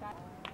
look at.